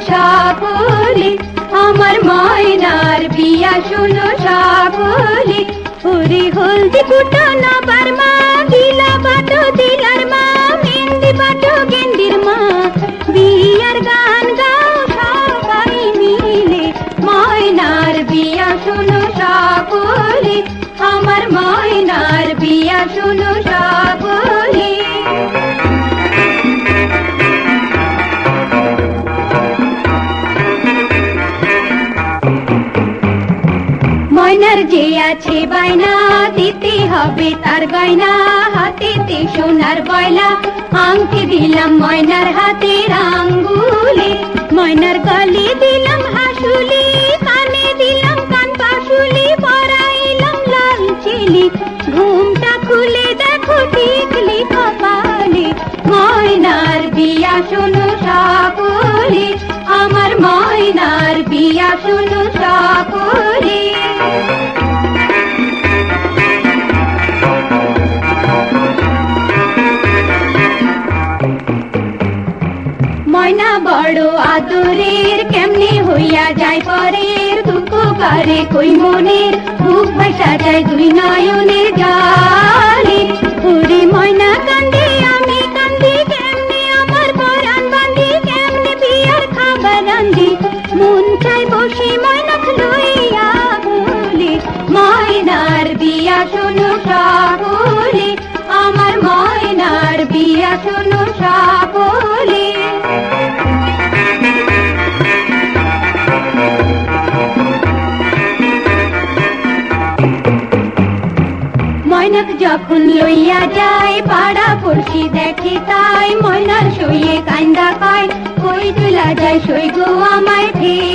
সকলে, আমার ময়নার বিয়া শুনো সকলে। ওরে হলদি কুটো নবার মা দিলা বাটো দিলার মা, মেহেন্দি বাটো গেন্দির মা। বিয়ার গান গাও সবাই মিলে, ময়নার বিয়া শুনো সকলে, আমার ময়নার বিয়া শুনো সকলে ময়নার যে আছে বাইনা দিতে হবে তার গয়না। হাতেতে সোনার বয়লা, আংটি দিলাম ময়নার হাতে আঙ্গুলে। ময়নার গলে দিলাম হাসুলি, কানে দিলাম কান পাশুলি পরাইলাম লাল চিলি। ঘুমটা খুলে দেখো টিকলি কপালে ময়নার বিয়া শোনো সকলে ময়না বড় আদরের, কেমনে হইয়া যায় পরের দুঃখ কারে কই মনের? বুক ভাষা যায় দুই নয়নের জালে। ওরে ময়না আমি কান্দি, কেমনে আমার পরাণ কেমনে বিয়ার খাবার মন চাই বসে ময়না লইয়া বলে, ময়নার বিয়া শোনো সকলে আমার ময়নার বিয়া ময়নাক যখন লইয়া যায়, পাড়া পড়শি দেখি তাই ময়নার শুয়ে কান্দা পায়। কই তুলা যায় সই আমায় ঠিক